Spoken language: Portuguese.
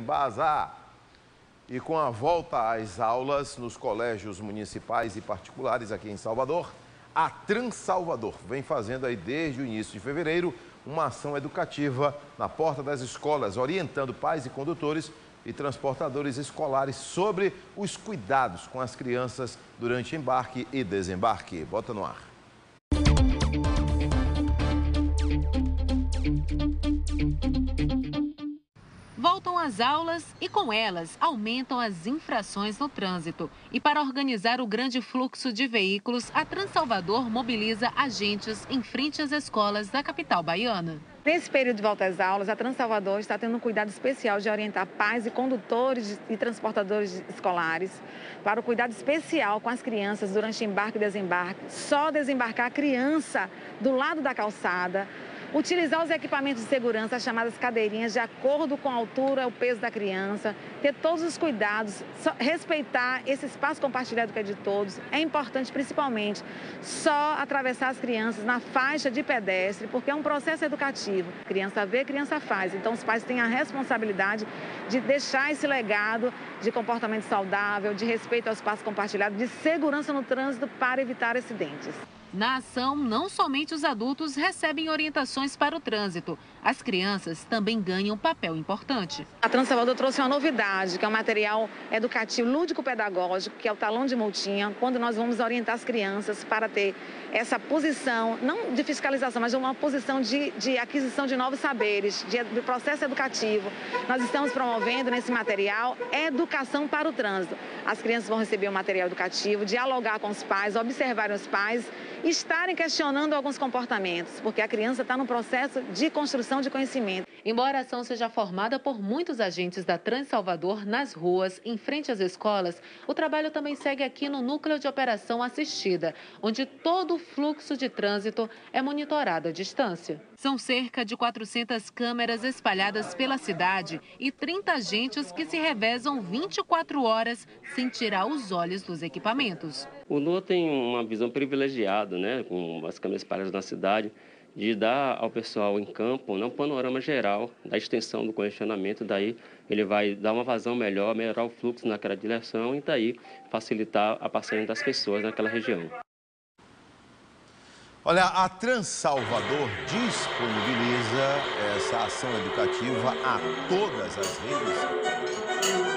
Bazar. E com a volta às aulas nos colégios municipais e particulares aqui em Salvador, a Trans Salvador vem fazendo aí desde o início de fevereiro uma ação educativa na porta das escolas, orientando pais e condutores e transportadores escolares sobre os cuidados com as crianças durante embarque e desembarque. Bota no ar. Às aulas e, com elas, aumentam as infrações no trânsito. E para organizar o grande fluxo de veículos, a Transalvador mobiliza agentes em frente às escolas da capital baiana. Nesse período de volta às aulas, a Transalvador está tendo um cuidado especial de orientar pais e condutores e transportadores escolares para o cuidado especial com as crianças durante embarque e desembarque. Só desembarcar a criança do lado da calçada, Utilizar os equipamentos de segurança, as chamadas cadeirinhas, de acordo com a altura, o peso da criança, ter todos os cuidados, respeitar esse espaço compartilhado que é de todos. É importante, principalmente, só atravessar as crianças na faixa de pedestre, porque é um processo educativo. Criança vê, criança faz. Então, os pais têm a responsabilidade de deixar esse legado de comportamento saudável, de respeito ao espaço compartilhado, de segurança no trânsito para evitar acidentes. Na ação, não somente os adultos recebem orientações para o trânsito, as crianças também ganham papel importante. A Transalvador trouxe uma novidade, que é um material educativo lúdico-pedagógico, que é o talão de multinha, quando nós vamos orientar as crianças para ter essa posição, não de fiscalização, mas uma posição de, de aquisição de novos saberes, de, de processo educativo. Nós estamos promovendo nesse material educação para o trânsito. As crianças vão receber o um material educativo, dialogar com os pais, observarem os pais estarem questionando alguns comportamentos, porque a criança está no processo de construção de conhecimento. Embora a ação seja formada por muitos agentes da Trans Salvador nas ruas, em frente às escolas, o trabalho também segue aqui no Núcleo de Operação Assistida, onde todo o fluxo de trânsito é monitorado à distância. São cerca de 400 câmeras espalhadas pela cidade e 30 agentes que se revezam 24 horas sem tirar os olhos dos equipamentos. O NUA tem uma visão privilegiada, né, com as câmeras espalhadas na cidade, de dar ao pessoal em campo um panorama geral da extensão do congestionamento, daí ele vai dar uma vazão melhor, melhorar o fluxo naquela direção e daí facilitar a passagem das pessoas naquela região. Olha, a Trans Salvador disponibiliza essa ação educativa a todas as redes